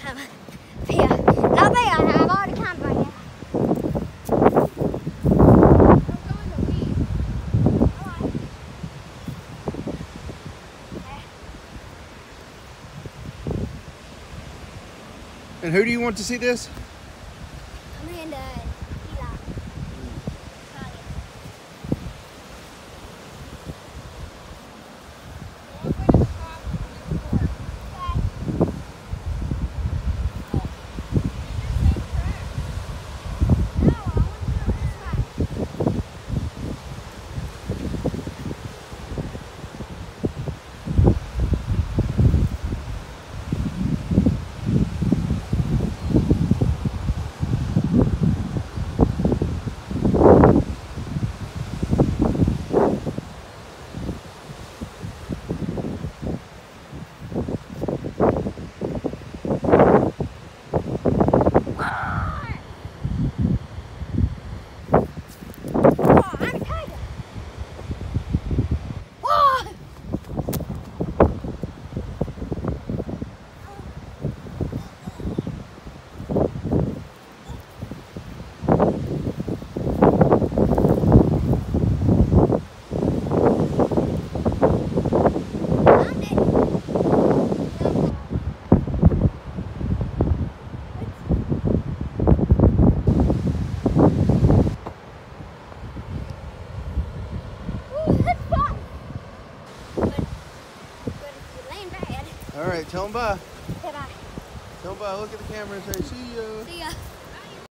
time. Here. Not there. I've already come by here. And who do you want to see this? Amanda All right, tell them bye. I Tell them bye. Look at the camera and say, see ya. see ya.